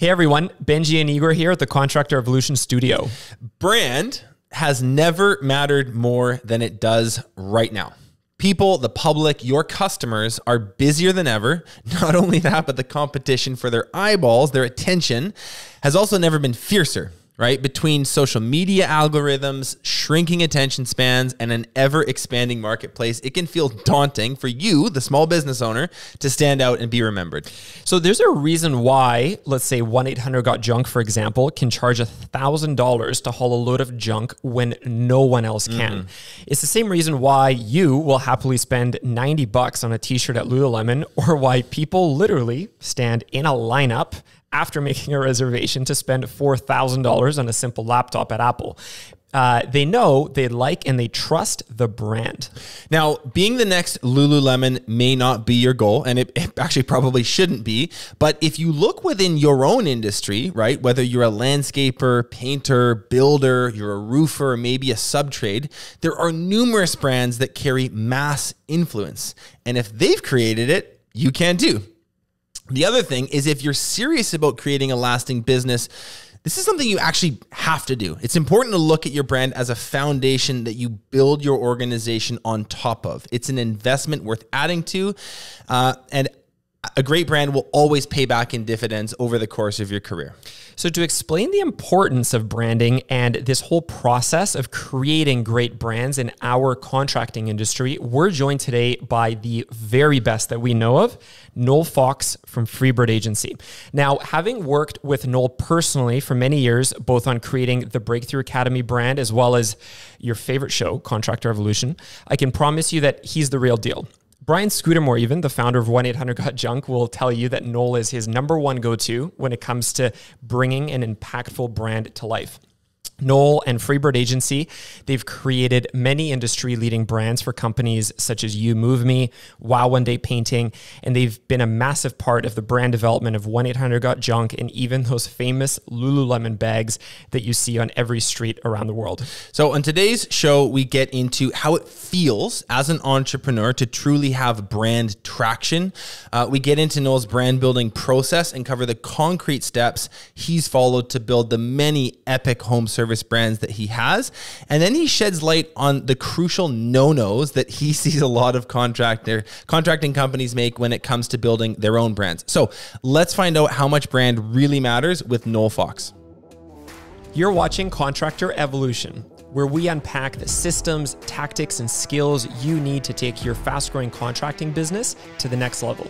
Hey everyone, Benji and Igor here at the Contractor Evolution Studio. Brand has never mattered more than it does right now. People, the public, your customers are busier than ever. Not only that, but the competition for their eyeballs, their attention, has also never been fiercer right? Between social media algorithms, shrinking attention spans, and an ever expanding marketplace, it can feel daunting for you, the small business owner, to stand out and be remembered. So there's a reason why, let's say 1 800 Got Junk, for example, can charge $1,000 to haul a load of junk when no one else can. Mm. It's the same reason why you will happily spend 90 bucks on a t shirt at Lululemon or why people literally stand in a lineup after making a reservation to spend $4,000 on a simple laptop at Apple. Uh, they know, they like, and they trust the brand. Now, being the next Lululemon may not be your goal, and it, it, actually probably shouldn't be. But if you look within your own industry, right, whether you're a landscaper, painter, builder, you're a roofer, maybe a subtrade, there are numerous brands that carry mass influence. And if they've created it, you can too. The other thing is if you're serious about creating a lasting business, this is something you actually have to do. It's important to look at your brand as a foundation that you build your organization on top of. It's an investment worth adding to. Uh, and a great brand will always pay back in dividends over the course of your career. So, to explain the importance of branding and this whole process of creating great brands in our contracting industry, we're joined today by the very best that we know of, Noel Fox from Freebird Agency. Now, having worked with Noel personally for many years, both on creating the Breakthrough Academy brand as well as your favorite show, Contractor Evolution, I can promise you that he's the real deal. Brian Scudamore, even the founder of 1 800 Got Junk, will tell you that Noel is his number one go to when it comes to bringing an impactful brand to life. Noel and Freebird Agency, they've created many industry leading brands for companies such as You Move Me, Wow One Day Painting, and they've been a massive part of the brand development of 1 800 Got Junk and even those famous Lululemon bags that you see on every street around the world. So, on today's show, we get into how it feels as an entrepreneur to truly have brand traction. Uh, we get into Noel's brand building process and cover the concrete steps he's followed to build the many epic home service service brands that he has. And then he sheds light on the crucial no-nos that he sees a lot of contractor contracting companies make when it comes to building their own brands. So let's find out how much brand really matters with Noel Fox. You're watching Contractor Evolution, where we unpack the systems, tactics, and skills you need to take your fast growing contracting business to the next level.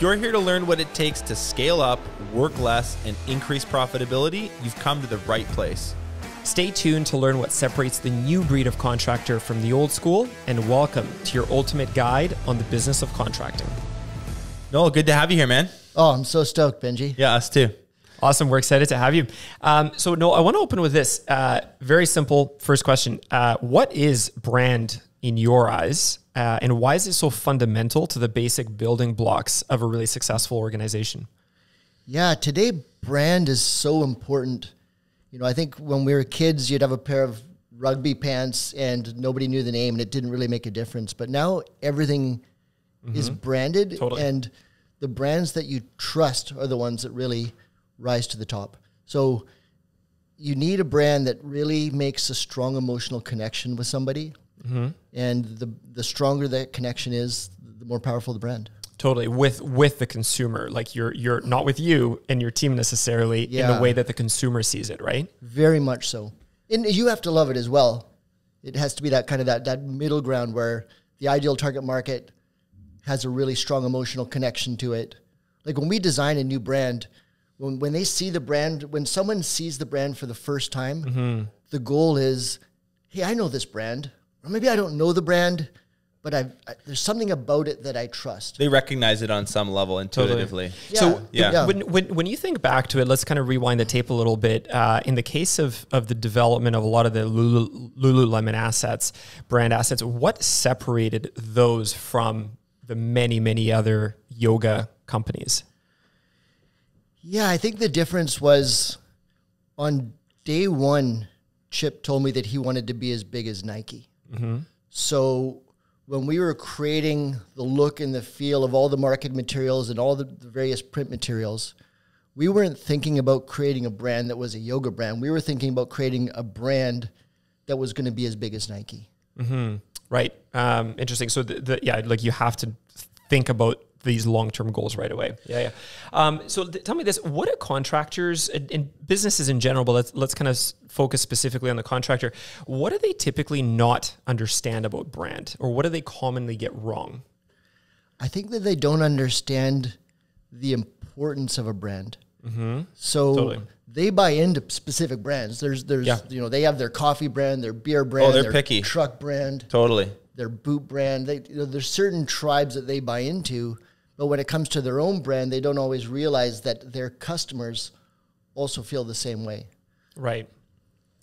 You're here to learn what it takes to scale up, work less, and increase profitability. You've come to the right place. Stay tuned to learn what separates the new breed of contractor from the old school, and welcome to your ultimate guide on the business of contracting. Noel, good to have you here, man. Oh, I'm so stoked, Benji. Yeah, us too. Awesome. We're excited to have you. Um, so, Noel, I want to open with this uh, very simple first question. Uh, what is brand in your eyes, uh, and why is it so fundamental to the basic building blocks of a really successful organization? Yeah, today brand is so important you know, I think when we were kids, you'd have a pair of rugby pants and nobody knew the name and it didn't really make a difference. But now everything mm-hmm. is branded totally. and the brands that you trust are the ones that really rise to the top. So you need a brand that really makes a strong emotional connection with somebody. Mm-hmm. And the the stronger that connection is, the more powerful the brand. Totally with with the consumer, like you're you're not with you and your team necessarily yeah. in the way that the consumer sees it, right? Very much so, and you have to love it as well. It has to be that kind of that that middle ground where the ideal target market has a really strong emotional connection to it. Like when we design a new brand, when when they see the brand, when someone sees the brand for the first time, mm-hmm. the goal is, hey, I know this brand, or maybe I don't know the brand but I've, I, there's something about it that I trust. They recognize it on some level intuitively. Totally. Yeah. So yeah. yeah. When, when, when you think back to it, let's kind of rewind the tape a little bit. Uh, in the case of, of the development of a lot of the Lulu, Lululemon assets, brand assets, what separated those from the many, many other yoga companies? Yeah, I think the difference was on day one, Chip told me that he wanted to be as big as Nike. Mm-hmm. So when we were creating the look and the feel of all the market materials and all the, the various print materials, we weren't thinking about creating a brand that was a yoga brand. We were thinking about creating a brand that was going to be as big as Nike. Right. Um, interesting. So the, the yeah, like you have to think about these long-term goals right away. Yeah, yeah. Um, so th- tell me this: What do contractors and, and businesses in general, but let's let's kind of s- focus specifically on the contractor. What do they typically not understand about brand, or what do they commonly get wrong? I think that they don't understand the importance of a brand. So Totally. they buy into specific brands. There's, there's, Yeah. you know, they have their coffee brand, their beer brand, oh, they're their picky. truck brand, Totally. Their boot brand. They, you know, there's certain tribes that they buy into, but when it comes to their own brand, they don't always realize that their customers also feel the same way. Right.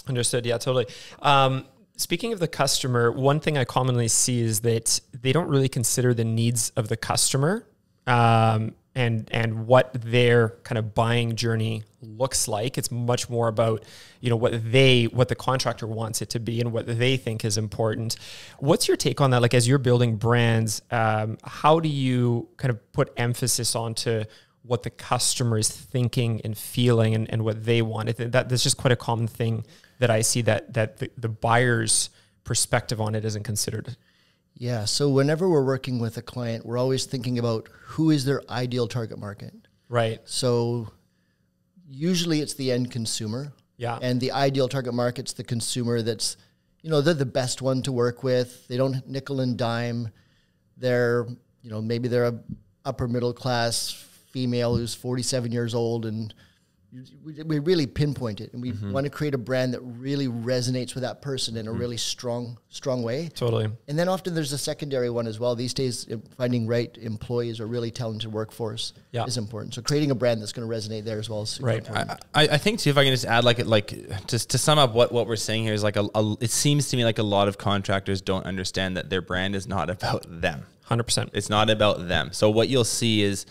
Understood. Yeah, totally. Um, speaking of the customer, one thing I commonly see is that they don't really consider the needs of the customer um, and and what their kind of buying journey looks like. It's much more about you know what they what the contractor wants it to be and what they think is important. What's your take on that? Like as you're building brands, um, how do you kind of put emphasis onto what the customer is thinking and feeling and, and what they want. That that's just quite a common thing that I see that that the, the buyer's perspective on it isn't considered. Yeah. So whenever we're working with a client, we're always thinking about who is their ideal target market. Right. So usually it's the end consumer. Yeah. And the ideal target market's the consumer that's, you know, they're the best one to work with. They don't nickel and dime. They're, you know, maybe they're a upper middle class female who's 47 years old and we, we really pinpoint it and we want to create a brand that really resonates with that person in a really strong strong way Totally. and then often there's a secondary one as well. These days, uh, finding right employees or really talented workforce Yeah. is important. So creating a brand that's going to resonate there as well is super Right. important. I, I think too, if I can just add, like, like just to sum up what, what we're saying here is like a, a, it seems to me like a lot of contractors don't understand that their brand is not about them. Hundred percent. It's not about them. So what you'll see is,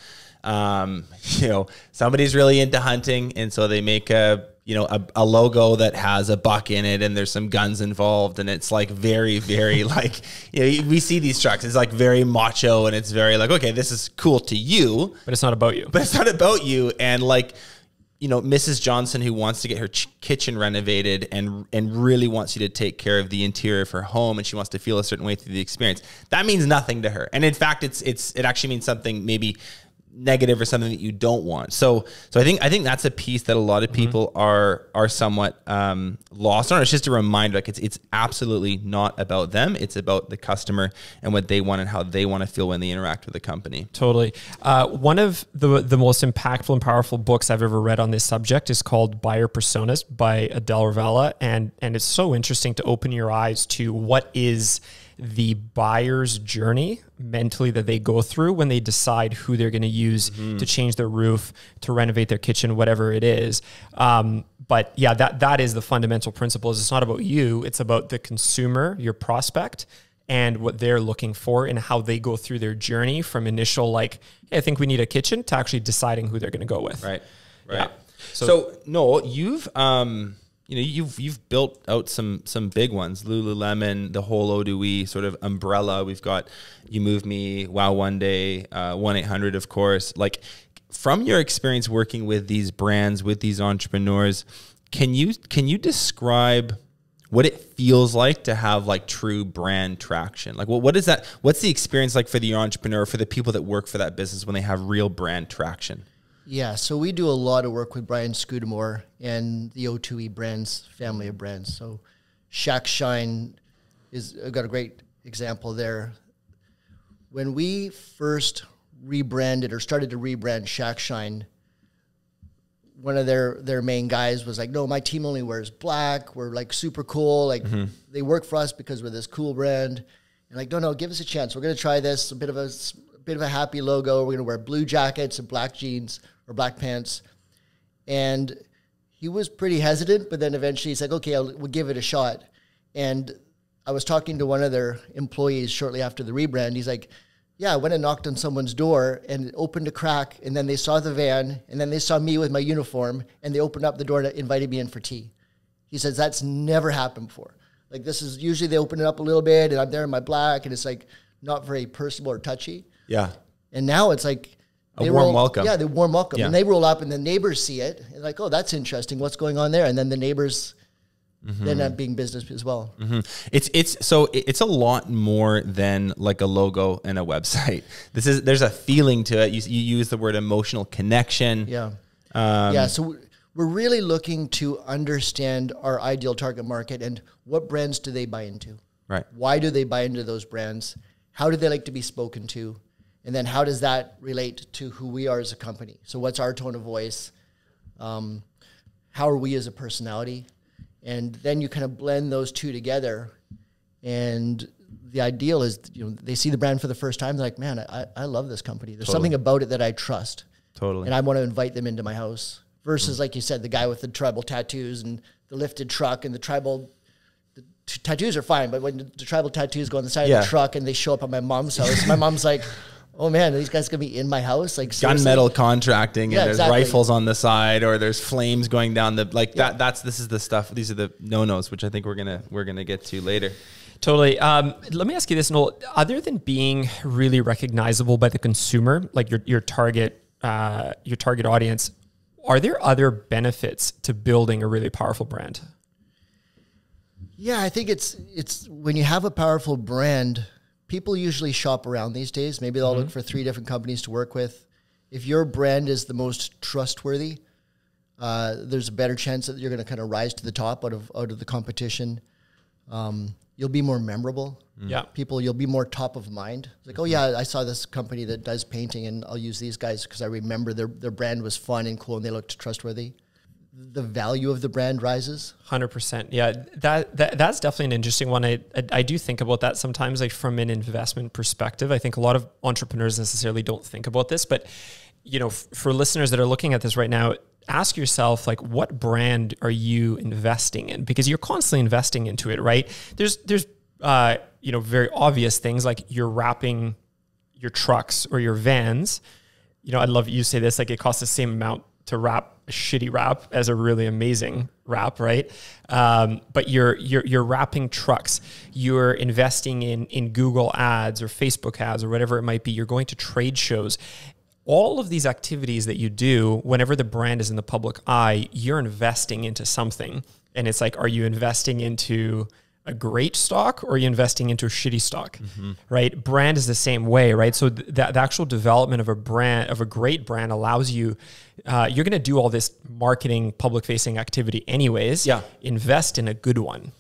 um, you know, somebody's really into hunting, and so they make a you know a, a logo that has a buck in it, and there's some guns involved, and it's like very very like you know we see these trucks. It's like very macho, and it's very like okay, this is cool to you, But it's not about you. but it's not about you. And like, you know, Mrs. Johnson who wants to get her ch- kitchen renovated and and really wants you to take care of the interior of her home, and she wants to feel a certain way through the experience. That means nothing to her. And in fact, it's it's it actually means something maybe negative or something that you don't want. So so I think I think that's a piece that a lot of people are are somewhat um, lost on. It's just a reminder, like it's it's absolutely not about them. It's about the customer and what they want and how they want to feel when they interact with the company. Totally. Uh, one of the the most impactful and powerful books I've ever read on this subject is called Buyer Personas by Adele Revella, and and it's so interesting to open your eyes to what is the buyer's journey mentally that they go through when they decide who they're going to use to change their roof, to renovate their kitchen, whatever it is. Um, but yeah, that that is the fundamental principle. Is it's not about you; it's about the consumer, your prospect, and what they're looking for and how they go through their journey from initial like hey, I think we need a kitchen to actually deciding who they're going to go with. Right. Right. Yeah. So, So- Noel, you've um you know you've you've built out some some big ones, Lululemon, the whole O2E sort of umbrella. We've got you move me, Wow One Day, uh, one eight hundred, of course. Like from your experience working with these brands, with these entrepreneurs, can you can you describe what it feels like to have like true brand traction? Like what what is that? What's the experience like for the entrepreneur, for the people that work for that business when they have real brand traction? Yeah, so we do a lot of work with Brian Scudamore and the O2E brands, family of brands. So Shack Shine is I've got a great example there. When we first rebranded or started to rebrand Shack Shine, one of their their main guys was like, "No, my team only wears black. We're like super cool. Like mm-hmm. they work for us because we're this cool brand." And like, "No, no, give us a chance. We're gonna try this. A bit of a s- bit of a happy logo. We're gonna wear blue jackets and black jeans or black pants." And he was pretty hesitant, but then eventually he's like, "Okay, I'll, we'll give it a shot." And I was talking to one of their employees shortly after the rebrand. He's like, yeah, I went and knocked on someone's door and it opened a crack, and then they saw the van, and then they saw me with my uniform, and they opened up the door and invited me in for tea. He says that's never happened before. Like this is usually they open it up a little bit, and I'm there in my black, and it's like not very personable or touchy. Yeah. And now it's like A they warm roll- welcome. Yeah, the warm welcome. Yeah. And they roll up, and the neighbors see it, and like, oh, that's interesting. What's going on there? And then the neighbors Mm-hmm. end up being business as well. It's it's so it's a lot more than like a logo and a website. This is there's a feeling to it. You, you use the word emotional connection. Yeah. Um, yeah. So we're really looking to understand our ideal target market and what brands do they buy into? Right. Why do they buy into those brands? How do they like to be spoken to? And then how does that relate to who we are as a company? So what's our tone of voice? Um, how are we as a personality? And then you kind of blend those two together. And the ideal is, you know, they see the brand for the first time. They're like, man, I, I love this company. There's something about it that I trust Totally. and I want to invite them into my house. Versus, like you said, the guy with the tribal tattoos and the lifted truck and the tribal the t- tattoos are fine, but when the, the tribal tattoos go on the side Yeah. of the truck and they show up at my mom's house, my mom's like, "Oh man, are these guys gonna be in my house?" Like seriously? gunmetal contracting Yeah, and there's exactly. rifles on the side or there's flames going down the like that that's this is the stuff these are the no-nos which i think we're gonna we're gonna get to later Totally. Um, let me ask you this, Noel. Other than being really recognizable by the consumer, like your your target uh, your target audience, are there other benefits to building a really powerful brand? Yeah, I think it's it's when you have a powerful brand, people usually shop around these days. Maybe they'll look for three different companies to work with. If your brand is the most trustworthy, uh, there's a better chance that you're going to kind of rise to the top out of out of the competition. Um, you'll be more memorable. Yeah. People, you'll be more top of mind. It's like, oh yeah, I saw this company that does painting, and I'll use these guys because I remember their their brand was fun and cool, and they looked trustworthy. The value of the brand rises. Hundred percent. Yeah, that, that that's definitely an interesting one. I, I I do think about that sometimes, like from an investment perspective. I think a lot of entrepreneurs necessarily don't think about this, but you know, f- for listeners that are looking at this right now, ask yourself like, what brand are you investing in? Because you're constantly investing into it, right? There's there's uh, you know very obvious things like you're wrapping your trucks or your vans. You know, I'd love you say this like it costs the same amount to wrap shitty rap as a really amazing rap, right? Um, but you're you're you're wrapping trucks. You're investing in in Google ads or Facebook ads or whatever it might be. You're going to trade shows. All of these activities that you do, whenever the brand is in the public eye, you're investing into something. And it's like, are you investing into a great stock or are you investing into a shitty stock right brand is the same way right so th- that the actual development of a brand of a great brand allows you uh, you're going to do all this marketing public facing activity anyways Yeah. invest in a good one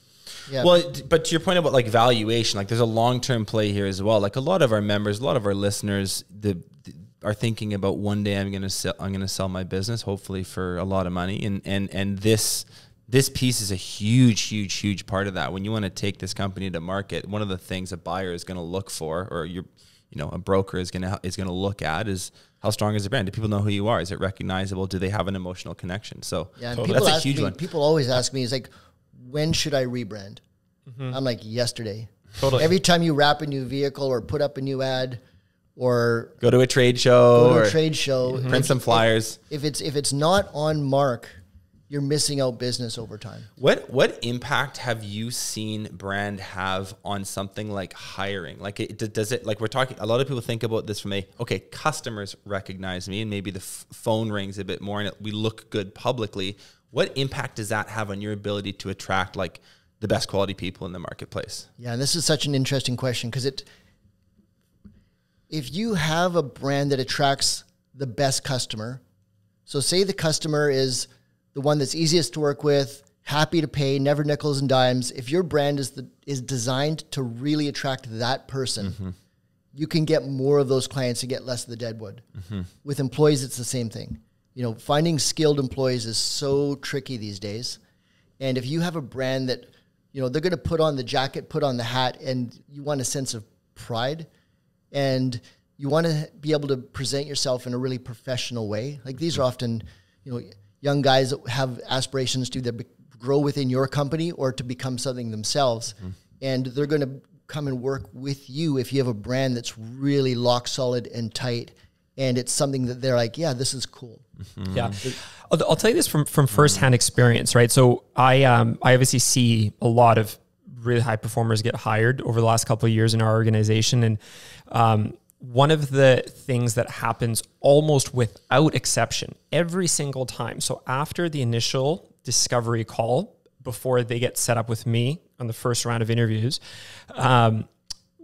Yeah. Well, but to your point about like valuation, like there's a long term play here as well. Like a lot of our members, a lot of our listeners, the, the- are thinking about one day I'm gonna sell I'm gonna sell my business, hopefully for a lot of money, and and and this this piece is a huge, huge, huge part of that. When you want to take this company to market, one of the things a buyer is going to look for, or your, you know, a broker is going to is going to look at is how strong is the brand? Do people know who you are? Is it recognizable? Do they have an emotional connection? So Yeah, Totally. people that's a huge me, one. People always ask me, "Is like, when should I rebrand?" Mm-hmm. I'm like, yesterday. Totally. Every time you wrap a new vehicle or put up a new ad, or Go to a trade show go to or a trade show, mm-hmm. print some flyers. if it's if it's not on mark, you're missing out business over time. What what impact have you seen brand have on something like hiring? Like, it, does it like we're talking? A lot of people think about this from a okay, customers recognize me, and maybe the f- phone rings a bit more, and it, we look good publicly. What impact does that have on your ability to attract like the best quality people in the marketplace? Yeah, and this is such an interesting question because it, if you have a brand that attracts the best customer, so say the customer is the one that's easiest to work with, happy to pay, never nickels and dimes. If your brand is the is designed to really attract that person, mm-hmm. you can get more of those clients and get less of the deadwood. Mm-hmm. With employees, it's the same thing. You know, finding skilled employees is so tricky these days. And if you have a brand that, you know, they're going to put on the jacket, put on the hat, and you want a sense of pride, and you want to be able to present yourself in a really professional way. Like these are mm-hmm. often, you know, young guys that have aspirations to either be- grow within your company or to become something themselves, and they're going to come and work with you if you have a brand that's really lock solid and tight, and it's something that they're like, yeah, this is cool. Yeah. I'll, I'll tell you this from, from firsthand experience, right? So I, um, I obviously see a lot of really high performers get hired over the last couple of years in our organization. And, um, one of the things that happens almost without exception every single time. So after the initial discovery call, before they get set up with me on the first round of interviews, um,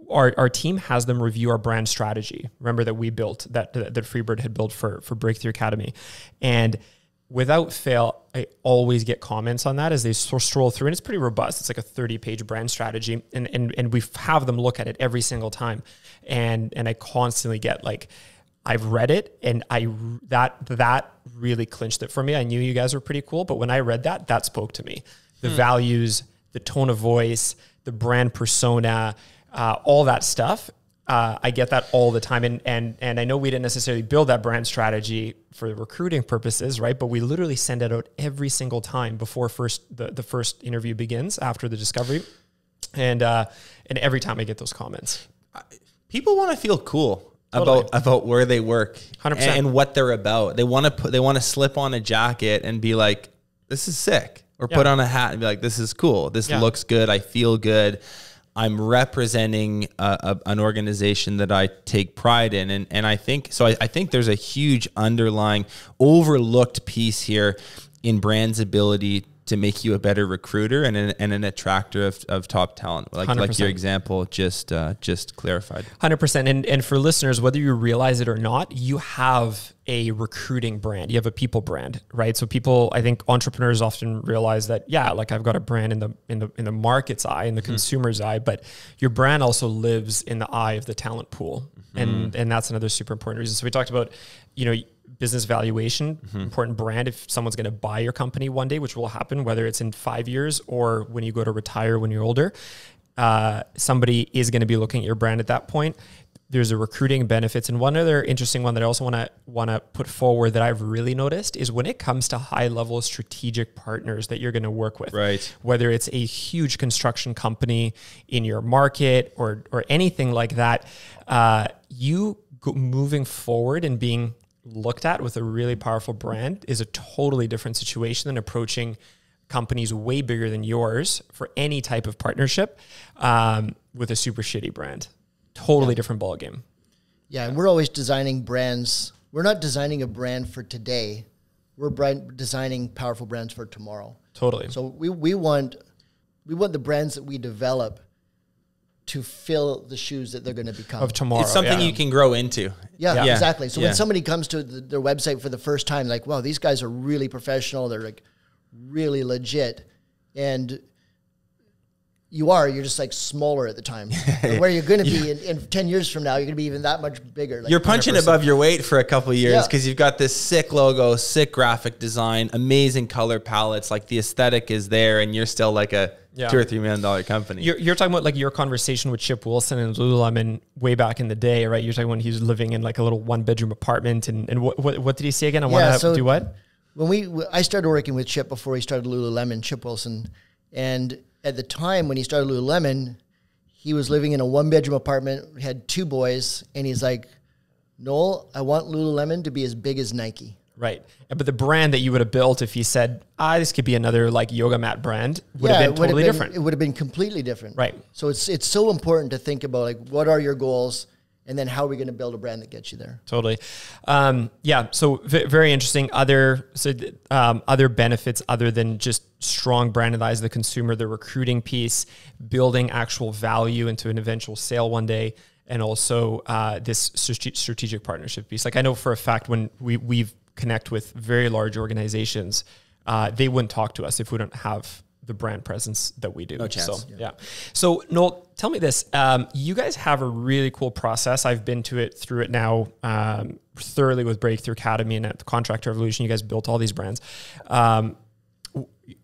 our, our team has them review our brand strategy. Remember that we built that that Freebird had built for for Breakthrough Academy, and without fail, I always get comments on that as they stroll through, and it's pretty robust. It's like a 30 page brand strategy, and and and we have them look at it every single time, and and I constantly get like. I've read it and I that that really clinched it for me. I knew you guys were pretty cool, but when I read that, that spoke to me. The hmm. values, the tone of voice, the brand persona, uh, all that stuff. Uh, I get that all the time, and and and I know we didn't necessarily build that brand strategy for recruiting purposes, right? But we literally send it out every single time before first the, the first interview begins after the discovery, and uh, and every time I get those comments, people want to feel cool totally. about about where they work 100%. And, what they're about. They want to put they want to slip on a jacket and be like, "This is sick," or yeah. put on a hat and be like, "This is cool. This yeah. looks good. I feel good." I'm representing a, a, an organization that I take pride in, and and I think so. I, I think there's a huge underlying overlooked piece here in brand's ability to make you a better recruiter and an, and an attractor of, of top talent like 100%. like your example just uh, just clarified 100% and and for listeners whether you realize it or not you have a recruiting brand you have a people brand right so people i think entrepreneurs often realize that yeah like i've got a brand in the in the in the market's eye in the mm-hmm. consumer's eye but your brand also lives in the eye of the talent pool mm-hmm. and and that's another super important reason so we talked about you know business valuation, mm-hmm. important brand. If someone's going to buy your company one day, which will happen, whether it's in five years or when you go to retire when you're older, uh, somebody is going to be looking at your brand at that point. There's a recruiting benefits, and one other interesting one that I also want to want to put forward that I've really noticed is when it comes to high level strategic partners that you're going to work with, right? Whether it's a huge construction company in your market or or anything like that, uh, you moving forward and being looked at with a really powerful brand is a totally different situation than approaching companies way bigger than yours for any type of partnership um, with a super shitty brand. Totally yeah. different ballgame. Yeah, and we're always designing brands. We're not designing a brand for today. We're brand designing powerful brands for tomorrow. Totally. So we, we want we want the brands that we develop to fill the shoes that they're going to become of tomorrow. It's something yeah. you can grow into. Yeah, yeah. exactly. So yeah. when somebody comes to the, their website for the first time, like, wow, these guys are really professional. They're like really legit, and you are. You're just like smaller at the time. where you're going to be in, in, ten years from now, you're going to be even that much bigger. Like you're punching 100%. above your weight for a couple years because you've got this sick logo, sick graphic design, amazing color palettes. Like the aesthetic is there, and you're still like a yeah. two or three million dollar company. You're, you're, talking about like your conversation with Chip Wilson and Lululemon way back in the day, right? You're talking when he was living in like a little one bedroom apartment, and and what what, what did he say again? I want to so do what? When we I started working with Chip before he started Lululemon, Chip Wilson, and at the time when he started Lululemon, he was living in a one bedroom apartment, had two boys, and he's like, Noel, I want Lululemon to be as big as Nike. Right. But the brand that you would have built if you said, ah, this could be another like yoga mat brand would yeah, have been totally have been, different. It would have been completely different. Right. So it's it's so important to think about like what are your goals and then how are we going to build a brand that gets you there? Totally. Um, yeah. So v- very interesting. Other so um, other benefits other than just strong brand eyes of the consumer, the recruiting piece, building actual value into an eventual sale one day, and also uh, this strategic partnership piece. Like I know for a fact when we we've connect with very large organizations, uh, they wouldn't talk to us if we don't have the brand presence that we do. No chance. So, yeah. yeah. So, Noel, tell me this. Um, you guys have a really cool process. I've been to it through it now um, thoroughly with Breakthrough Academy and at the Contractor Revolution. You guys built all these brands. Um,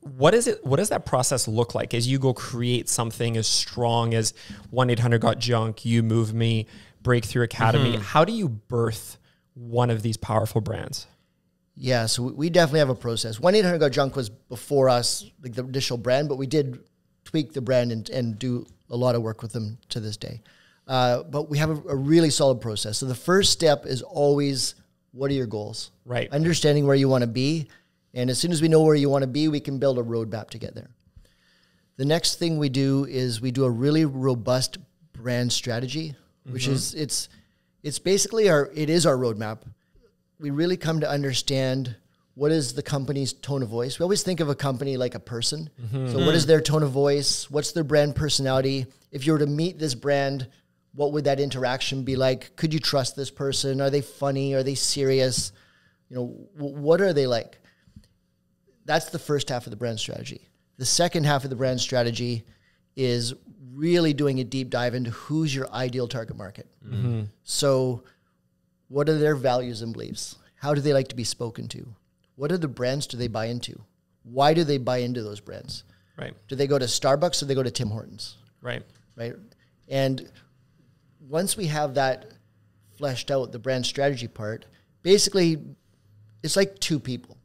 what is it? What does that process look like as you go create something as strong as one eight hundred got junk? You move me, Breakthrough Academy. Mm-hmm. How do you birth one of these powerful brands? Yeah, so we definitely have a process. One eight hundred got junk was before us, like the initial brand, but we did tweak the brand and, and do a lot of work with them to this day. Uh, but we have a, a, really solid process. So the first step is always what are your goals? Right. Understanding where you want to be. And as soon as we know where you want to be, we can build a roadmap to get there. The next thing we do is we do a really robust brand strategy, which mm-hmm. is it's it's basically our it is our roadmap. We really come to understand what is the company's tone of voice. We always think of a company like a person. So what is their tone of voice? What's their brand personality? If you were to meet this brand, what would that interaction be like? Could you trust this person? Are they funny? Are they serious? You know, what are they like? That's the first half of the brand strategy. The second half of the brand strategy is really doing a deep dive into who's your ideal target market. Mm-hmm. So, what are their values and beliefs? How do they like to be spoken to? What are the brands do they buy into? Why do they buy into those brands? Right. Do they go to Starbucks or they go to Tim Hortons? Right. right? And once we have that fleshed out, the brand strategy part, basically, it's like two people.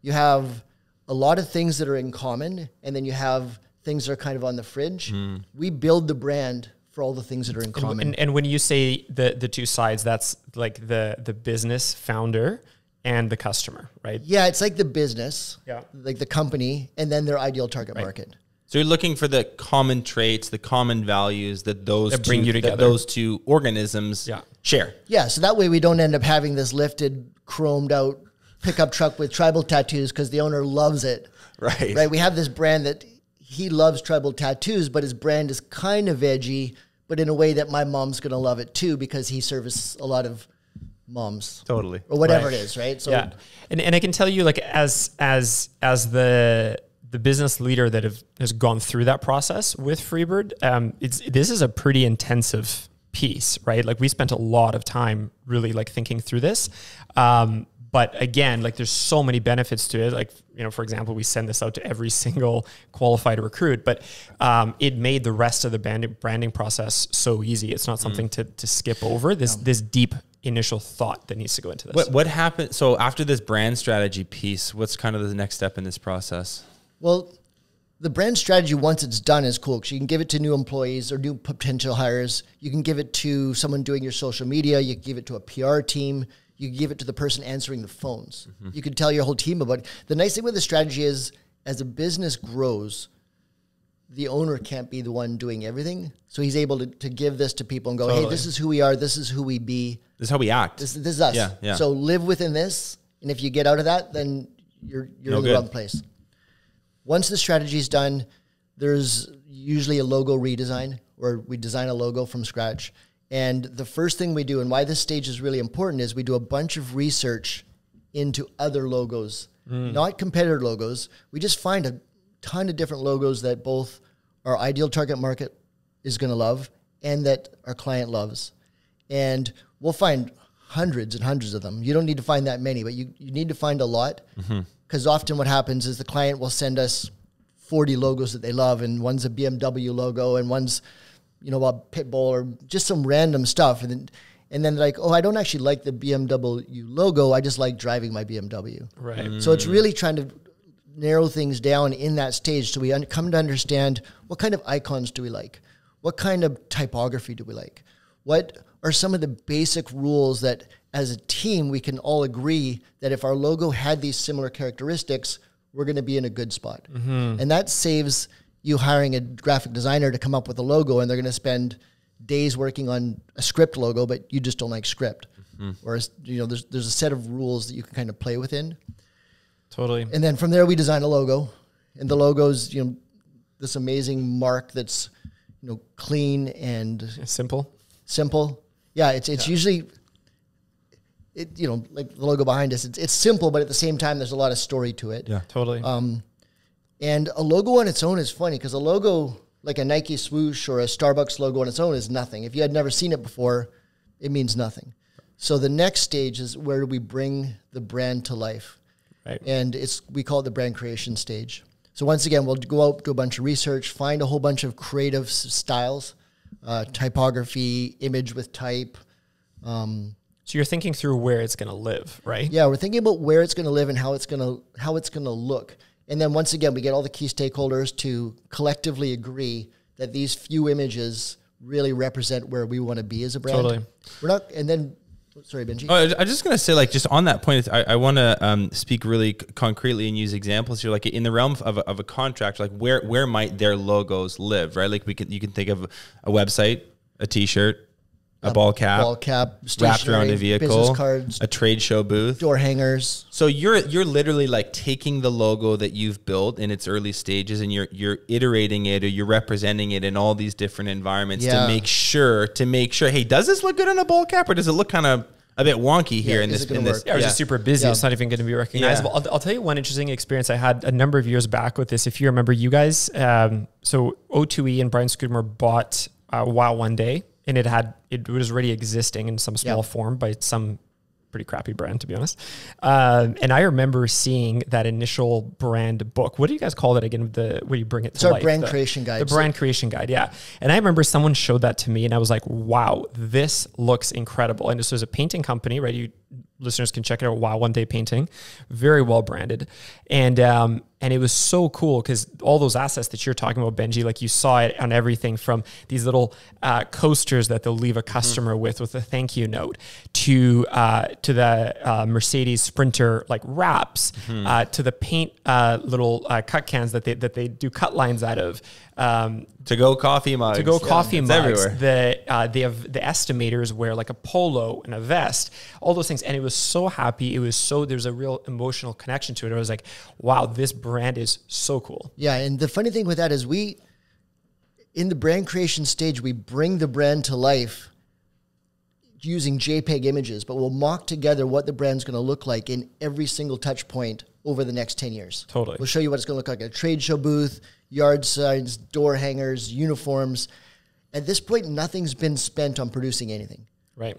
You have a lot of things that are in common, and then you have things that are kind of on the fringe. Mm. We build the brand for all the things that are in common. And, and when you say the the two sides, that's like the the business founder and the customer, right? yeah, it's like the business, Yeah. like the company, and then their ideal target market. So you're looking for the common traits, the common values that those That two, bring you that together. those two organisms Yeah. share. Yeah, so that way we don't end up having this lifted, chromed out pickup truck with tribal tattoos because the owner loves it. Right. right? We have this brand that he loves tribal tattoos, but his brand is kind of edgy, but in a way that my mom's gonna love it too because he services a lot of moms Totally. or whatever Right. it is, right? So yeah, and and I can tell you, like as as as the the business leader that have, has gone through that process with Freebird, um, it's this is a pretty intensive piece, right? Like we spent a lot of time really like thinking through this. Um, but again, like there's so many benefits to it. Like, you know, for example, we send this out to every single qualified recruit, but um, it made the rest of the branding, branding process so easy. It's not something to, to skip over this, this deep initial thought that needs to go into this. What what happened? So after this brand strategy piece, what's kind of the next step in this process? Well, the brand strategy once it's done is cool because you can give it to new employees or new potential hires. You can give it to someone doing your social media. You can give it to a PR team. You give it to the person answering the phones. Mm-hmm. You can tell your whole team about it. The nice thing with the strategy is, as a business grows, the owner can't be the one doing everything. So he's able to, to give this to people and go, hey, this is who we are. This is who we be. This is how we act. This, this is us. Yeah, yeah. So live within this, and if you get out of that, then you're you're No in the good. wrong place. Once the strategy is done, there's usually a logo redesign where we design a logo from scratch. And the first thing we do, and why this stage is really important, is we do a bunch of research into other logos, mm. not competitor logos. We just find a ton of different logos that both our ideal target market is going to love and that our client loves. And we'll find hundreds and hundreds of them. You don't need to find that many, but you, you need to find a lot. Mm-hmm. Because often what happens is the client will send us 40 logos that they love, and one's a BMW logo, and one's, you know, a Pitbull or just some random stuff. And then, and then like, oh, I don't actually like the BMW logo. I just like driving my BMW. right. So it's really trying to narrow things down in that stage so we un- come to understand what kind of icons do we like? What kind of typography do we like? What are some of the basic rules that as a team we can all agree that if our logo had these similar characteristics, we're going to be in a good spot. Mm-hmm. And that saves you hiring a graphic designer to come up with a logo and they're going to spend days working on a script logo, but you just don't like script. Mm-hmm. Or you know, there's there's a set of rules that you can kind of play within. Totally. And then from there, we design a logo, and the logo's you know this amazing mark that's you know clean and Simple. simple. Yeah, it's it's usually it you know like the logo behind us. It's it's simple, but at the same time, there's a lot of story to it. Yeah. Totally. Um, And a logo on its own is funny because a logo like a Nike swoosh or a Starbucks logo on its own is nothing. If you had never seen it before, it means nothing. So the next stage is where do we bring the brand to life. Right. And it's we call it the brand creation stage. So once again, we'll go out, do a bunch of research, find a whole bunch of creative styles, uh, typography, image with type. Um, So you're thinking through where it's going to live, right? yeah, we're thinking about where it's going to live and how it's going to how it's going to look. And then once again, we get all the key stakeholders to collectively agree that these few images really represent where we want to be as a brand. Totally. We're not, and then, sorry, Benji. Oh, I- I'm just gonna say, like, just on that point, I, I want to um, speak really concretely and use examples here. Like, in the realm of a, of a contract, like, where where might their logos live, right? Like, we can you can think of a website, a T-shirt, a ball cap, ball cap, wrapped around a vehicle, business cards, a trade show booth. door hangers. So you're you're literally like taking the logo that you've built in its early stages and you're you're iterating it or you're representing it in all these different environments Yeah. to make sure to make sure hey does this look good on a ball cap or does it look kind of a bit wonky here Yeah, in this in this work? Yeah, I was just super busy. Yeah. It's not even going to be recognizable. I'll, I'll tell you one interesting experience I had a number of years back with this. If you remember, you guys, um, so O2E and Brian Scudamore bought uh, Wow One Day, and it had it was already existing in some small Yeah. form by some pretty crappy brand, to be honest. Um, and I remember seeing that initial brand book. What do you guys call that again? The where you bring it to It's our life? brand The- creation guide. The brand creation guide, yeah. And I remember someone showed that to me, and I was like, "Wow, this looks incredible!" And this was a painting company, right? You listeners can check it out. Wow, One Day Painting, very well branded, and um, and it was so cool because all those assets that you're talking about, Benji, like you saw it on everything from these little uh, coasters that they'll leave a customer with with a thank you note to uh, to the uh, Mercedes Sprinter like wraps uh, to the paint uh, little uh, cut cans that they that they do cut lines out of. Um, to go coffee mugs to go coffee it's mugs. everywhere The uh, they have the estimators wear like a polo and a vest, all those things, and it was so happy. It was so there's a real emotional connection to it. I was like, wow, this brand is so cool. Yeah, and the funny thing with that is we, in the brand creation stage, we bring the brand to life using JPEG images, but we'll mock together what the brand's going to look like in every single touch point over the next 10 years. Totally. We'll show you what it's going to look like at a trade show booth, yard signs, door hangers, uniforms. At this point, nothing's been spent on producing anything Right.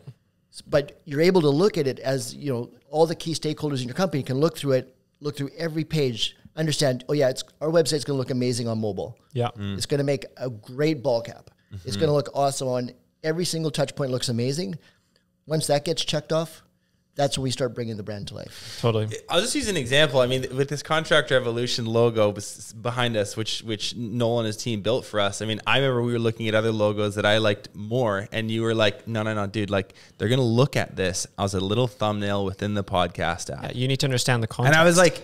but you're able to look at it as you know all the key stakeholders in your company can look through it look through every page understand oh yeah it's our website's going to look amazing on mobile Yeah. Mm. it's going to make a great ball cap it's going to mm-hmm. look awesome on every single touch point looks amazing once that gets checked off that's when we start bringing the brand to life Totally. I'll just use an example. I mean, with this Contractor Evolution logo behind us, which which Noel and his team built for us. I mean, I remember we were looking at other logos that I liked more, and you were like, "No, no, no, dude! Like, they're gonna look at this as a little thumbnail within the podcast app." Yeah, you need to understand the context. And I was like,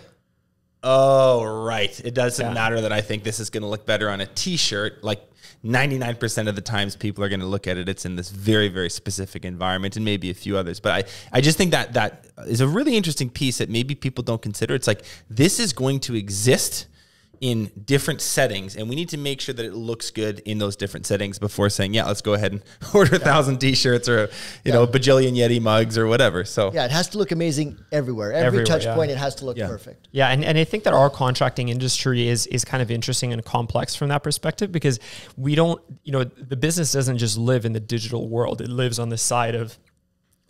"Oh, right. It doesn't Yeah. matter that I think this is gonna look better on a T-shirt. Like, 99% of the times people are going to look at it it's in this very very specific environment and maybe a few others but i i just think that that is a really interesting piece that maybe people don't consider it's like this is going to exist in different settings and we need to make sure that it looks good in those different settings before saying yeah let's go ahead and order a thousand t-shirts or you know a bajillion yeti mugs or whatever so yeah it has to look amazing everywhere every Everywhere, touch yeah. point it has to look Yeah. perfect Yeah, and, and I think that our contracting industry is is kind of interesting and complex from that perspective because we don't, you know, the business doesn't just live in the digital world. It lives on the side of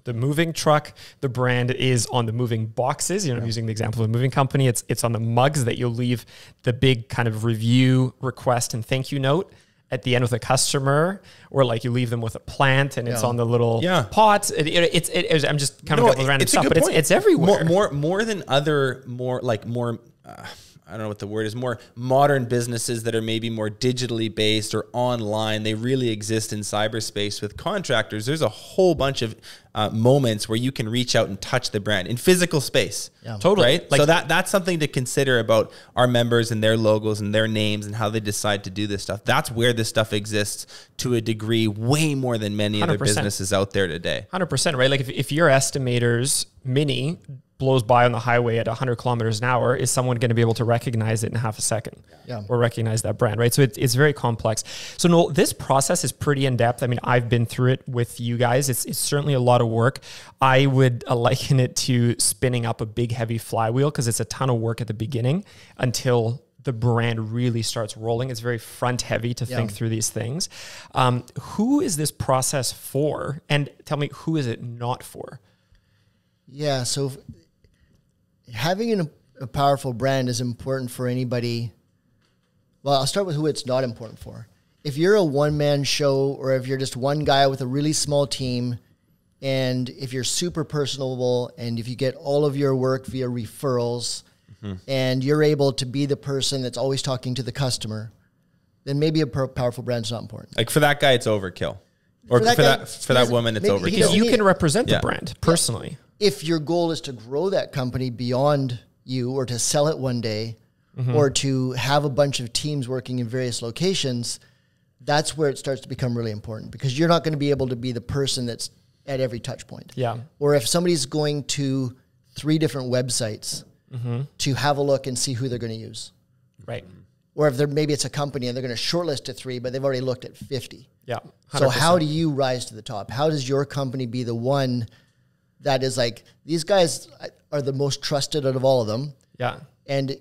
the moving truck. The brand is on the moving boxes. You know, I'm using the example of a moving company. It's it's on the mugs that you'll leave the big kind of review request and thank you note at the end with a customer, or like you leave them with a plant and it's on the little Yeah. pots. It, it, it's it, it's- I'm just coming No, up with random stuff, but it's, it's everywhere. More, more, more than other, more like more. Uh, I don't know what the word is. More modern businesses that are maybe more digitally based or online. They really exist in cyberspace with contractors. There's a whole bunch of uh, moments where you can reach out and touch the brand in physical space. Yeah. Totally. Right. Like- so that that's something to consider about our members and their logos and their names and how they decide to do this stuff. That's where this stuff exists to a degree, way more than many other 100%. businesses out there today. Hundred percent, right? Like if, if your estimator's mini blows by on the highway at 100 kilometers an hour, is someone going to be able to recognize it in half a second? Yeah. Or recognize that brand, right? So it, it's very complex. So no, this process is pretty in depth. I mean, I've been through it with you guys. It's, it's certainly a lot of work. I would uh, liken it to spinning up a big heavy flywheel because it's a ton of work at the beginning until the brand really starts rolling. It's very front heavy to think through these things. Um, who is this process for? And tell me, who is it not for? Yeah, so having an, a powerful brand is important for anybody. Well, I'll start with who it's not important for. If you're a one man show or if you're just one guy with a really small team, and if you're super personable and if you get all of your work via referrals mm-hmm. and you're able to be the person that's always talking to the customer, then maybe a per- powerful brand's not important. Like for that guy, it's overkill. Or for that, for he that doesn't- woman, it's overkill. Because you can represent Yeah. the brand personally. If your goal is to grow that company beyond you or to sell it one day or to have a bunch of teams working in various locations, that's where it starts to become really important because you're not going to be able to be the person that's at every touch point. Yeah. Or if somebody's going to three different websites Mm-hmm. to have a look and see who they're going to use. Right. Or if they're maybe it's a company and they're going to shortlist to three, but they've already looked at 50. Yeah. So 100%. how do you rise to the top? How does your company be the one that is like these guys are the most trusted out of all of them, Yeah. and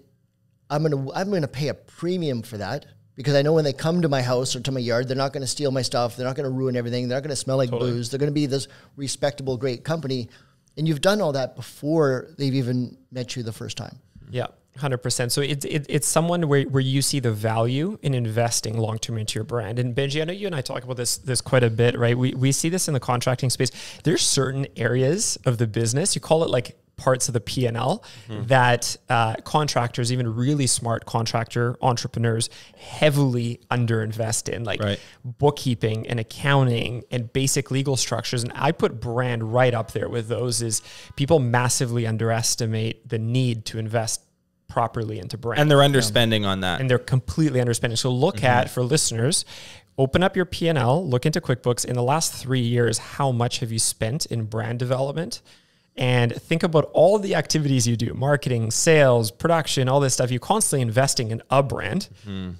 I'm gonna I'm gonna pay a premium for that because I know when they come to my house or to my yard, they're not gonna steal my stuff. They're not gonna ruin everything. They're not gonna smell like booze. They're gonna be this respectable, great company, and you've done all that before they've even met you the first time. Yeah, hundred percent. So it's it, it's someone where, where you see the value in investing long term into your brand. And Benji, I know you and I talk about this this quite a bit, right? We we see this in the contracting space. There's certain areas of the business you call it like parts of the P&L that uh, contractors, even really smart contractor entrepreneurs, heavily underinvest in, like Right. bookkeeping and accounting and basic legal structures. And I put brand right up there with those. Is people massively underestimate the need to invest properly into brand And they're underspending on that. and they're completely underspending. So look mm-hmm. at for listeners, open up your P&L, look into QuickBooks in the last 3 years how much have you spent in brand development? And think about all the activities you do, marketing, sales, production, all this stuff. You're constantly investing in a brand. Mm-hmm.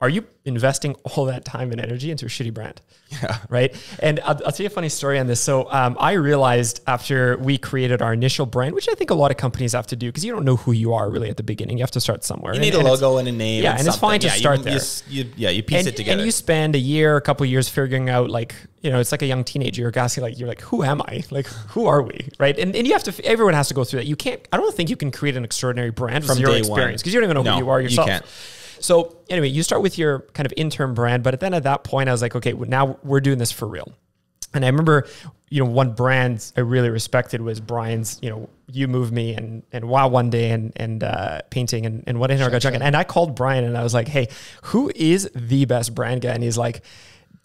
Are you investing all that time and energy into a shitty brand? Yeah. Right. And I'll, I'll tell you a funny story on this. So um, I realized after we created our initial brand, which I think a lot of companies have to do because you don't know who you are really at the beginning. You have to start somewhere. You need And- a and logo and a name. Yeah, and it's fine to Yeah, you- start you, there. You, yeah, you piece and, it together. and you spend a year, a couple years figuring out like, you know, it's like a young teenager. You're asking like, you're like, who am I? Like, who are we? Right. And, and you have to, everyone has to go through that. You can't, I don't think you can create an extraordinary brand from day experience because you don't even know No, who you are you yourself. can't. So anyway, you start with your kind of intern brand, but at then at that point I was like, okay, now we're doing this for real. And I remember, you know, one brand I really respected was Brian's, you know, you move me and and wow one day and and uh, painting and and what in our got junk. And I called Brian and I was like, hey, who is the best brand guy? And he's like,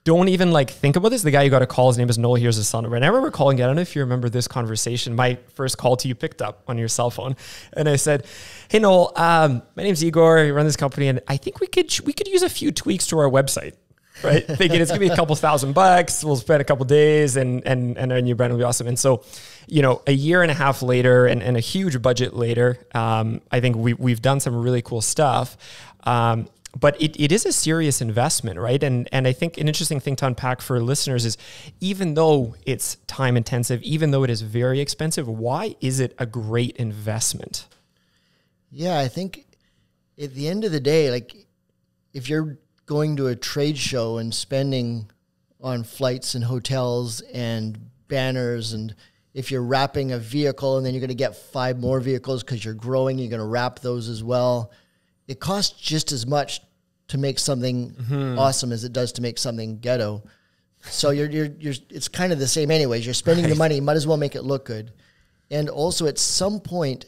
don't even like think about this. The guy you got to call, his name is Noel. Here's his son. And I remember calling. I don't know if you remember this conversation. My first call to you picked up on your cell phone, and I said, "Hey Noel, um, my name's Igor. I run this company, and I think we could we could use a few tweaks to our website." Right, thinking it's gonna be a couple thousand bucks. We'll spend a couple days, and and and our new brand will be awesome. And so, you know, a year and a half later, and, and a huge budget later, um, I think we we've done some really cool stuff. Um, but it, it is a serious investment, right? And and I think an interesting thing to unpack for listeners is even though it's time intensive, even though it is very expensive, why is it a great investment? Yeah, I think at the end of the day, like if you're going to a trade show and spending on flights and hotels and banners and if you're wrapping a vehicle and then you're going to get five more vehicles because you're growing, you're going to wrap those as well. It costs just as much to make something mm-hmm. awesome as it does to make something ghetto. So you're you're you're it's kind of the same anyways. You're spending the money, might as well make it look good. And also at some point,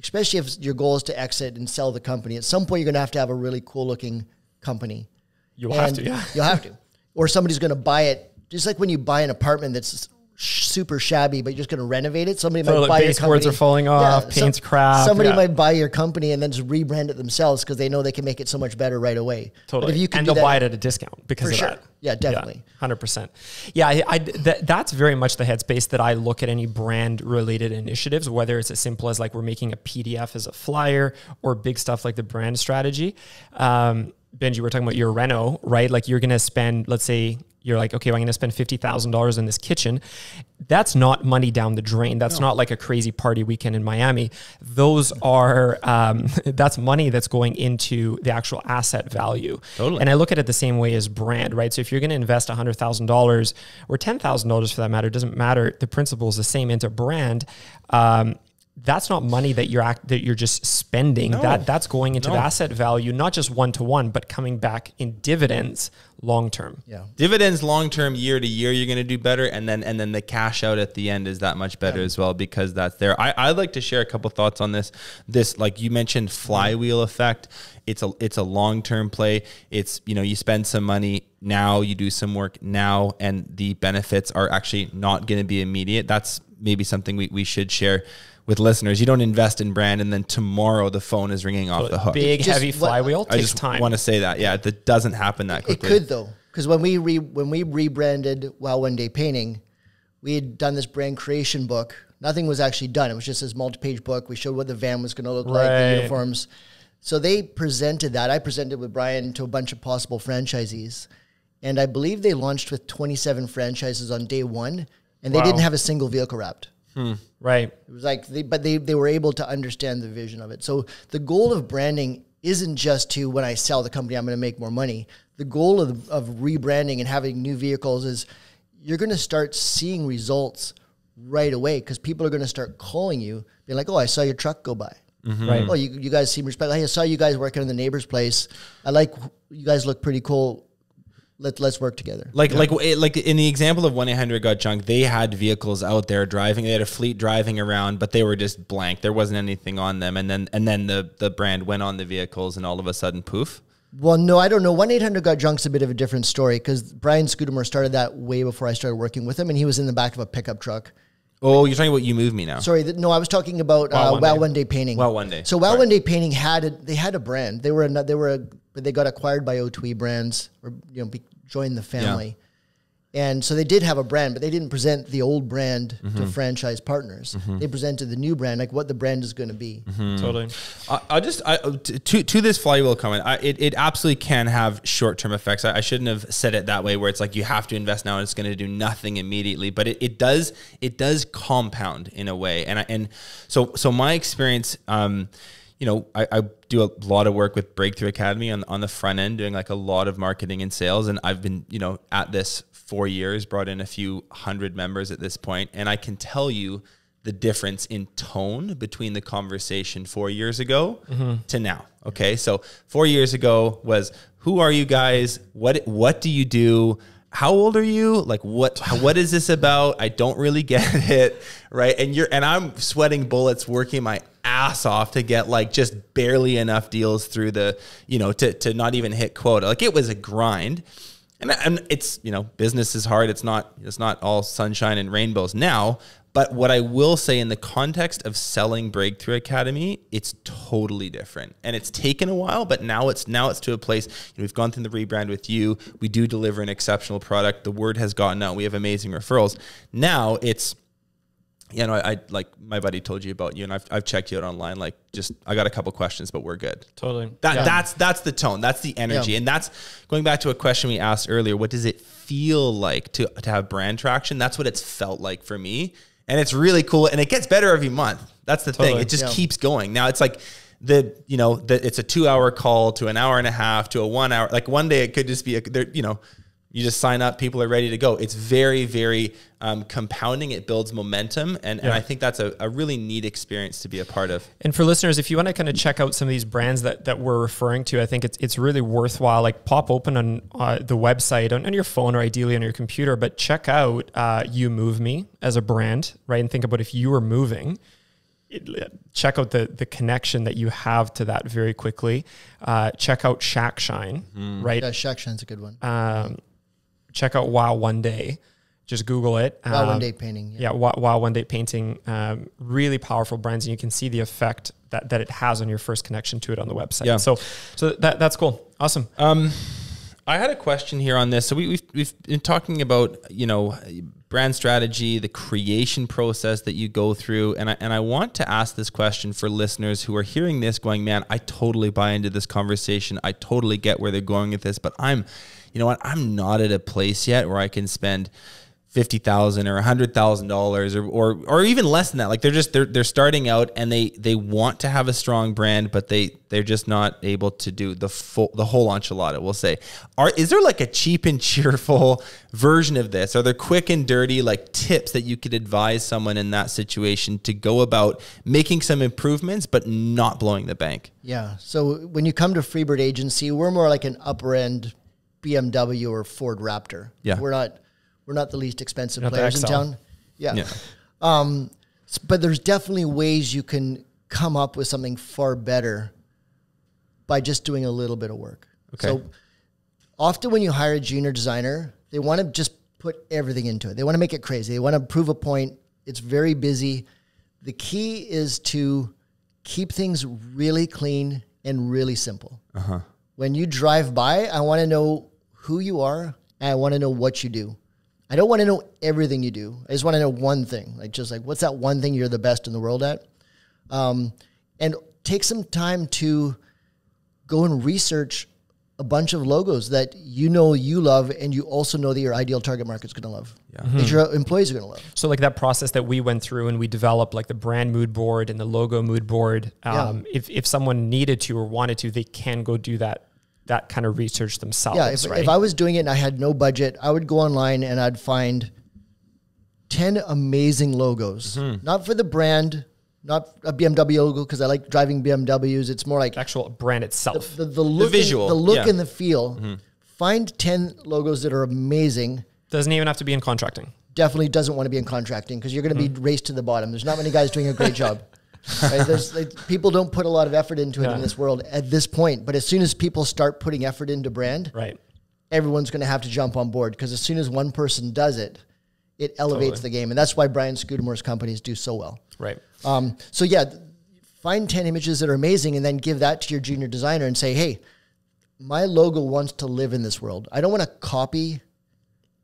especially if your goal is to exit and sell the company, at some point you're going to have to have a really cool looking company. You'll have to, yeah. You'll have to. Or somebody's going to buy it. Just like when you buy an apartment that's super shabby, but you're just going to renovate it. Somebody So might buy your baseboards company. are falling off, paint's crap, Somebody yeah. might buy your company and then just rebrand it themselves because they know they can make it so much better right away. Totally. But if you can and do they'll that, buy it at a discount because For of sure. that. Yeah, definitely. Hundred percent. Yeah, I, I- that, that's very much the headspace that I look at any brand related initiatives, whether it's as simple as like we're making a PDF as a flyer or big stuff like the brand strategy. Um, Benji, we're talking about your reno, right? Like you're going to spend, let's say you're like, okay, well, I'm going to spend $50,000 in this kitchen. That's not money down the drain. That's not like a crazy party weekend in Miami. Those are, um, that's money that's going into the actual asset value. Totally. And I look at it the same way as brand, right? So if you're going to invest $100,000 or $10,000 for that matter, it doesn't matter. The principle is the same into brand. Um, that's not money that you're act, that you're just spending. That that's going into the asset value, not just one to one, but coming back in dividends long term. yeah. dividends long term year to year you're going to do better and then and then the cash out at the end is that much better as well because that's there. I, i'd like to share a couple thoughts on this. This like you mentioned flywheel effect. It's a it's a long term play. It's you know you spend some money now you do some work now and the benefits are actually not going to be immediate. That's maybe something we, we should share with listeners. You don't invest in brand and then tomorrow the phone is ringing off the hook. Big Just heavy what- flywheel I takes just time. want to say that. Yeah, that doesn't happen that quickly. It quickly. could though, because when we re, when we rebranded Wow One Day Painting, we had done this brand creation book. Nothing was actually done. It was just this multi-page book. We showed what the van was going to look like, the uniforms. So they presented that. I presented with Brian to a bunch of possible franchisees, and I believe they launched with 27 franchises on day one, and they Wow. didn't have a single vehicle wrapped. Right. It was like, they, but they, they were able to understand the vision of it. So the goal of branding isn't just to when I sell the company, I'm going to make more money. The goal of, of rebranding and having new vehicles is you're going to start seeing results right away because people are going to start calling you, being like, "Oh, I saw your truck go by. Mm-hmm. Right. Oh, you, you guys seem respect. Hey, I saw you guys working in the neighbor's place. I like you guys look pretty cool. Let let's work together." Like like like in the example of one eight hundred got junk, they had vehicles out there driving. They had a fleet driving around, but they were just blank. There wasn't anything on them. And then and then the the brand went on the vehicles, and all of a sudden, poof. Well, no, I don't know. One eight hundred got junk's a bit of a different story because Brian Scudamore started that way before I started working with him, and he was in the back of a pickup truck. Oh, you're talking about you move me now. Sorry, th- no, I was talking about Wow uh, One Wow Day. One Day Painting. Wow One Day. So Wow Right. One Day Painting had a, they had a brand. They were a, they were a, but they got acquired by O2E brands or you know be, joined the family, and so they did have a brand, but they didn't present the old brand Mm-hmm. to franchise partners. They presented the new brand, like what the brand is going to be. Mm-hmm. Totally. I, I just I, to to this flywheel comment, I, it it absolutely can have short term effects. I, I shouldn't have said it that way, where it's like you have to invest now and it's going to do nothing immediately. But it, it does it does compound in a way, and I, and so so my experience. Um, you know, I, I do a lot of work with Breakthrough Academy on, on the front end, doing like a lot of marketing and sales. And I've been, you know, at this four years, brought in a few hundred members at this point, And I can tell you the difference in tone between the conversation four years ago mm-hmm. to now. Okay. So four years ago was who are you guys? What what do you do? How old are you? Like what what is this about? I don't really get it. Right. And you're and I'm sweating bullets working my ass off to get like just barely enough deals through the, you know, to to not even hit quota. Like it was a grind. And, and it's you know business is hard. It's not it's not all sunshine and rainbows now. But what I will say in the context of selling Breakthrough Academy, it's totally different, and it's taken a while. But now it's now it's to a place. You know, we've gone through the rebrand with you. We do deliver an exceptional product. The word has gotten out. We have amazing referrals. Now it's you know, I, I like my buddy told you about you, and I've, I've checked you out online. Like, just I got a couple questions, but we're good. Totally. That Yeah. that's that's the tone. That's the energy, Yeah. and that's going back to a question we asked earlier. What does it feel like to to have brand traction? That's what it's felt like for me, and it's really cool. And it gets better every month. That's the thing. It just Yeah. keeps going. Now it's like the you know that it's a two hour call to an hour and a half to a one hour. Like one day it could just be a there. You know, you just sign up. People are ready to go. It's very very um, compounding. It builds momentum, and, and I think that's a, a really neat experience to be a part of. And for listeners, if you want to kind of check out some of these brands that, that we're referring to, I think it's it's really worthwhile. Like pop open on uh, the website on, on your phone or ideally on your computer, but check out uh, You Move Me as a brand, right? And think about if you were moving, it, check out the the connection that you have to that very quickly. Uh, check out Shack Shine, right? Yeah, Shack Shine's a good one. Um, check out Wow One Day. Just Google it. wow One Um, Day Painting. yeah, wow, wow one day painting, um, really powerful brands, and you can see the effect that, that it has on your first connection to it on the website. Yeah. So, so that that's cool, awesome. Um, I had a question here on this. So we, we've we've been talking about you know brand strategy, the creation process that you go through, and I and I want to ask this question for listeners who are hearing this, going, man, I totally buy into this conversation. I totally get where they're going with this, but I'm, you know what, I'm not at a place yet where I can spend fifty thousand or a hundred thousand dollars or or or even less than that. Like they're just they're they're starting out and they they want to have a strong brand, but they they're just not able to do the full the whole enchilada. We'll say, are is there like a cheap and cheerful version of this? Are there quick and dirty like tips that you could advise someone in that situation to go about making some improvements but not blowing the bank? Yeah. So when you come to Freebird Agency, we're more like an upper end BMW or Ford Raptor. Yeah. We're not we're not the least expensive Not players in town. Yeah. Yeah. Um, but there's definitely ways you can come up with something far better by just doing a little bit of work. Okay. So often when you hire a junior designer, they want to just put everything into it. They want to make it crazy. They want to prove a point. It's very busy. the key is to keep things really clean and really simple. Uh-huh. When you drive by, I want to know who you are and I want to know what you do. I don't want to know everything you do. I just want to know one thing, like just like what's that one thing you're the best in the world at, um, and take some time to go and research a bunch of logos that you know you love and you also know that your ideal target market is going to love. Yeah. Mm-hmm. That your employees are going to love. So like that process that we went through and we developed like the brand mood board and the logo mood board. Um, yeah. if, if someone needed to or wanted to, they can go do that that kind of research themselves. Yeah, if, right? if I was doing it and I had no budget, I would go online and I'd find 10 amazing logos. Mm-hmm. Not for the brand, not a BMW logo because I like driving BMWs. It's more like the actual brand itself, the, the, the look, the visual, and, the look yeah. and the feel. Mm-hmm. Find ten logos that are amazing. Doesn't even have to be in contracting. Definitely doesn't want to be in contracting because you're going to mm-hmm. be raced to the bottom. There's not many guys doing a great job. Right? Like, people don't put a lot of effort into it yeah. in this world at this point. But as soon as people start putting effort into brand, right, everyone's going to have to jump on board because as soon as one person does it, it elevates totally. the game, and that's why Brian Scudamore's companies do so well. Right. Um, so yeah, find ten images that are amazing, and then give that to your junior designer and say, "Hey, my logo wants to live in this world. I don't want to copy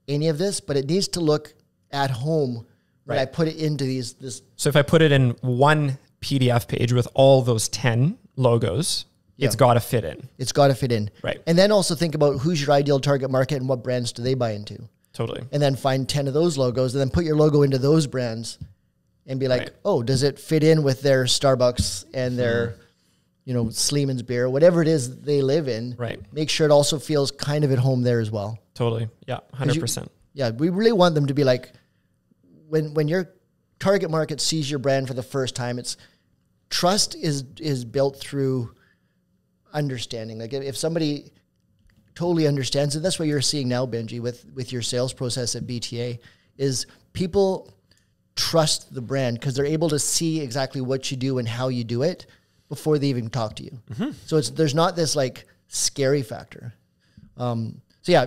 any of this, but it needs to look at home when right. I put it into these. This. So if I put it in one PDF page with all those ten logos, yeah. it's got to fit in. It's got to fit in. Right. And then also think about who's your ideal target market and what brands do they buy into. Totally. And then find 10 of those logos and then put your logo into those brands and be like, right. oh, does it fit in with their Starbucks and their, mm. you know, Sleeman's beer, whatever it is they live in. Right. Make sure it also feels kind of at home there as well. Totally. Yeah. 100%. You, yeah. We really want them to be like, when, when your target market sees your brand for the first time, it's trust is, is built through understanding. Like if somebody, totally understands it. That's what you're seeing now, Benji, with with your sales process at BTA, is people trust the brand because they're able to see exactly what you do and how you do it before they even talk to you. Mm-hmm. So it's there's not this like scary factor. Um, so yeah,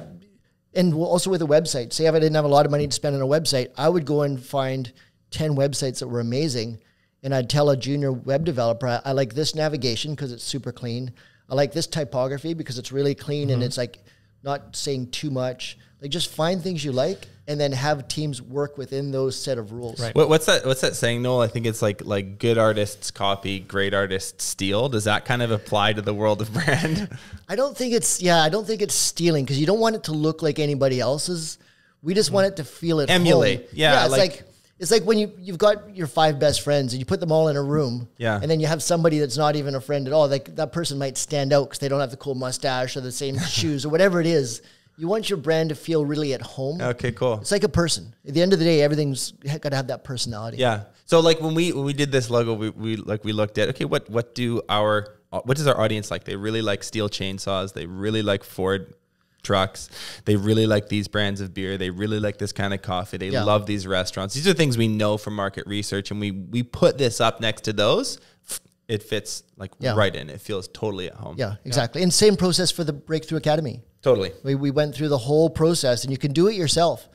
and also with a website. Say if I didn't have a lot of money to spend on a website, I would go and find ten websites that were amazing, and I'd tell a junior web developer, I, I like this navigation because it's super clean. I like this typography because it's really clean mm-hmm. and it's like not saying too much. Like just find things you like and then have teams work within those set of rules. Right. What, what's that? What's that saying, Noel? I think it's like like good artists copy, great artists steal. Does that kind of apply to the world of brand? I don't think it's yeah. I don't think it's stealing because you don't want it to look like anybody else's. We just want it to feel it. Emulate. Home. Yeah. yeah it's like, like it's like when you you've got your five best friends and you put them all in a room. Yeah. And then you have somebody that's not even a friend at all. Like that person might stand out because they don't have the cool mustache or the same shoes or whatever it is. You want your brand to feel really at home. Okay, cool. It's like a person. At the end of the day, everything's got to have that personality. Yeah. So like when we when we did this logo, we, we like we looked at okay, what what do our uh, what does our audience like? They really like Stihl chainsaws. They really like Ford trucks. They really like these brands of beer. They really like this kind of coffee. They yeah. love these restaurants. These are things we know from market research, and we we put this up next to those. It fits like yeah. right in. It feels totally at home. Yeah, exactly. Yeah. And same process for the Breakthrough Academy. Totally. We, we went through the whole process, and you can do it yourself.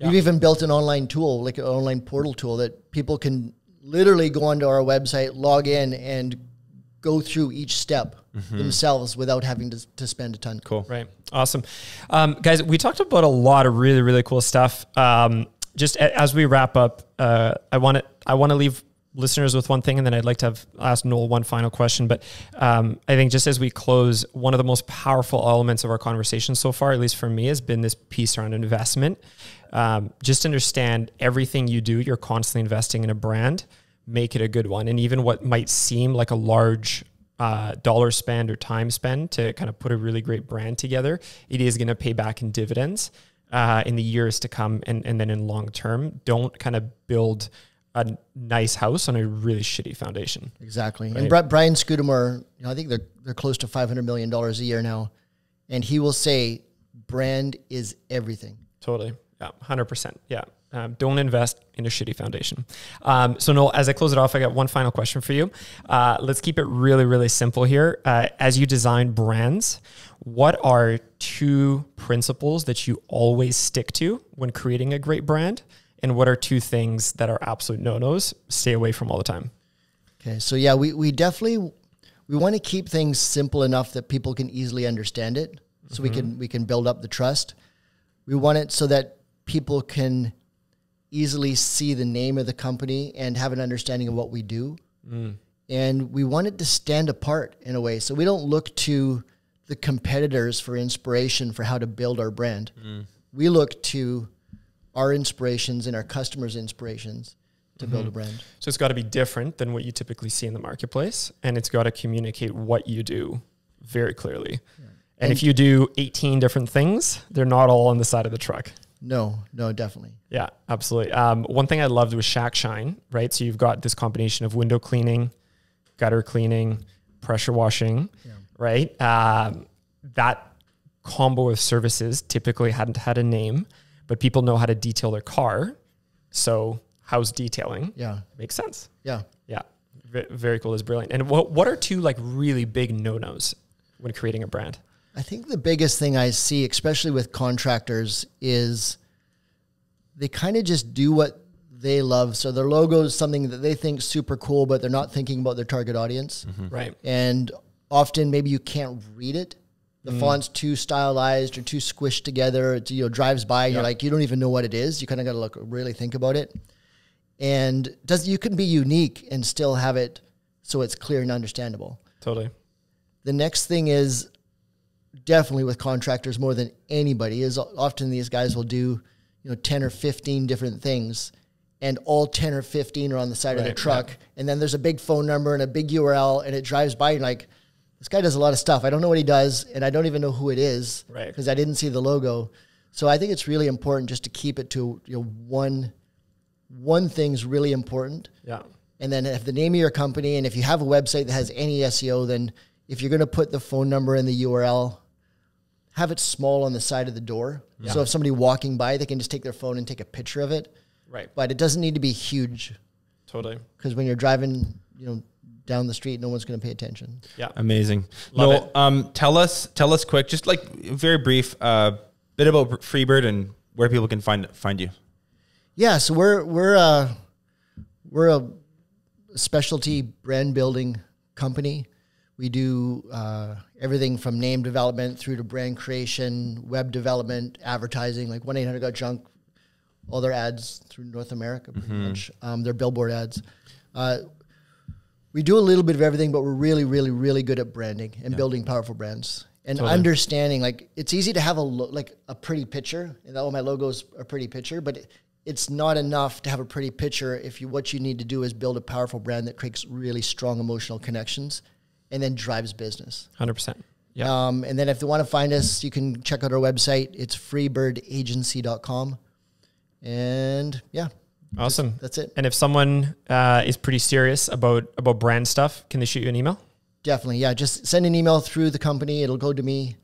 We've even built an online tool, like an online portal tool, that people can literally go onto our website, log in, and go through each step mm-hmm. themselves without having to, to spend a ton. Cool. Right. Awesome. Um, guys, we talked about a lot of really, really cool stuff. Um, just a, as we wrap up, uh, I want to I want to leave listeners with one thing, and then I'd like to have ask Noel one final question. But um, I think just as we close, one of the most powerful elements of our conversation so far, at least for me, has been this piece around investment. Um, just understand everything you do, you're constantly investing in a brand make it a good one. And even what might seem like a large uh, dollar spend or time spend to kind of put a really great brand together, it is going to pay back in dividends uh, in the years to come and, and then in long term. Don't kind of build a nice house on a really shitty foundation. Exactly. Right? And Brian Scudamore, you know, I think they're they're close to five hundred million dollars a year now, and he will say, "Brand is everything." Totally. Yeah. Hundred percent. Yeah. Um, don't invest in a shitty foundation. Um, so, Noel, as I close it off, I got one final question for you. Uh, let's keep it really, really simple here. Uh, as you design brands, what are two principles that you always stick to when creating a great brand? and what are two things that are absolute no-nos? Stay away from all the time. Okay, so yeah, we, we definitely we want to keep things simple enough that people can easily understand it, so we can we can build up the trust. We want it so that people can easily see the name of the company and have an understanding of what we do. Mm. And we want it to stand apart in a way. So we don't look to the competitors for inspiration for how to build our brand. Mm. We look to our inspirations and our customers' inspirations to build a mm-hmm. brand. So it's got to be different than what you typically see in the marketplace, and it's got to communicate what you do very clearly. And, if you do 18 different things, they're not all on the side of the truck. No, no, definitely. Yeah, absolutely. Um, one thing I loved was Shack Shine, right? So you've got this combination of window cleaning, gutter cleaning, pressure washing, right? Um, that combo of services typically hadn't had a name, but people know how to detail their car. So house detailing Yeah, makes sense. yeah. Yeah, V- very cool. Is brilliant. And what what are two like really big no nos when creating a brand? I think the biggest thing I see, especially with contractors, is they kind of just do what they love. So their logo is something that they think super cool, but they're not thinking about their target audience. Mm-hmm. Right. And often maybe you can't read it. The mm. font's too stylized or too squished together. It you know drives by and you're like you don't even know what it is. You kind of got to look really think about it. And does you can be unique and still have it so it's clear and understandable. Totally. The next thing is definitely with contractors more than anybody is often these guys will do, you know, 10 or 15 different things and all 10 or 15 are on the side of the Right, truck. And then there's a big phone number and a big URL and it drives by and like, this guy does a lot of stuff. I don't know what he does and I don't even know who it is Right. because I didn't see the logo. So I think it's really important just to keep it to you know one one thing's really important. Yeah. And then if the name of your company and if you have a website that has any SEO, then if you're going to put the phone number in the URL, have it small on the side of the door. So if somebody walking by, they can just take their phone and take a picture of it. Right. But it doesn't need to be huge Totally. because when you're driving, you know, down the street, no one's going to pay attention. Yeah. Amazing. Love no, um, tell us, tell us quick, just like very brief, uh, bit about Freebird and where people can find find you. Yeah, so we're we're uh, we're a specialty brand building company. We do uh, everything from name development through to brand creation, web development, advertising. Like one eight hundred got junk, all their ads through North America, pretty much. Um, their billboard ads. Uh, we do a little bit of everything, but we're really, really, really good at branding and building powerful brands and understanding. Like it's easy to have a lo- like a pretty picture, and oh, my logo's a pretty picture, but it, it's not enough to have a pretty picture. If you what you need to do is build a powerful brand that creates really strong emotional connections, and then drives business. 100%. Yeah. Um, and then if they want to find us, you can check out our website. It's freebirdagency.com. And yeah, awesome. that's it. And if someone uh, is pretty serious about about brand stuff, can they shoot you an email? Definitely. Yeah. Just send an email through the company. It'll go to me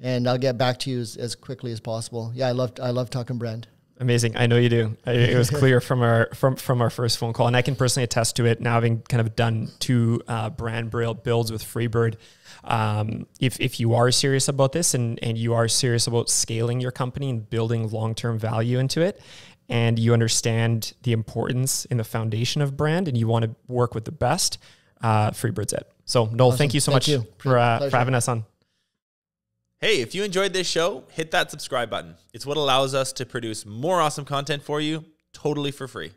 and I'll get back to you as, as quickly as possible. Yeah. I love, I love talking brand. Amazing. I know you do. I- It was clear from our from from our first phone call, and I can personally attest to it. Now having kind of done two uh, brand build- builds with Freebird, um, if if you are serious about this and and you are serious about scaling your company and building long term value into it, and you understand the importance in the foundation of brand, and you want to work with the best, uh, Freebird's it. So Noel, thank you so Thank much you. for uh, for having us on. Hey, if you enjoyed this show, hit that subscribe button. It's what allows us to produce more awesome content for you totally for free.